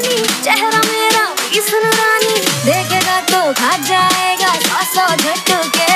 जानी चेहरा मेरा किसन रानी। देखेगा तो खा जाएगा सौ सौ झटके।